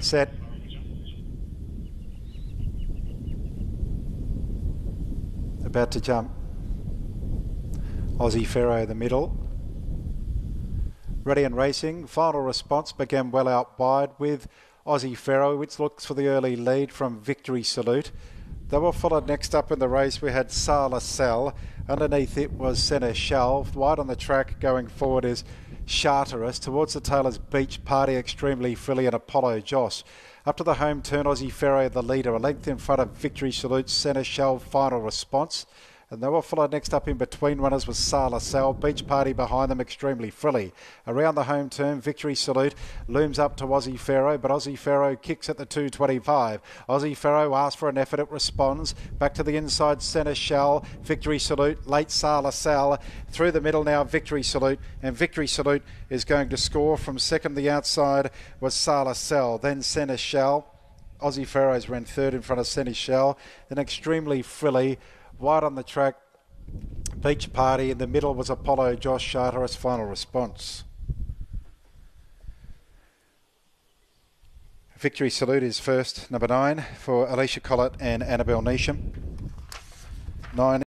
set. About to jump. Aussie Pharaoh, the middle. Ready and racing. Final response began well out wide with Aussie Pharaoh, which looks for the early lead from Victory Salute. They were followed next up in the race. We had Sala Cell. Underneath it was Shelf. Wide on the track going forward is Charteris. Towards the Taylor's Beach Party, extremely frilly and Apollo Joss. Up to the home turn, Aussie Pharaoh the leader, a length in front of Victory Salute, Shelf, final response. And they were followed next up in between runners was Sala Sal. Beach Party behind them, extremely frilly. Around the home turn, Victory Salute looms up to Aussie Pharaoh, but Aussie Pharaoh kicks at the 225. Aussie Pharaoh asks for an effort, it responds. Back to the inside centre, Shell. Victory Salute, late Sala Sal. Through the middle now, Victory Salute. And Victory Salute is going to score from second the outside was Sala Sal. Then centre Shell. Aussie Pharaohs ran third in front of Shell. Then extremely frilly wide on the track. Beach Party in the middle was Apollo Josh Charteris final response. Victory Salute is first, number nine, for Alysha Collett and Annabelle Neesham. Nine.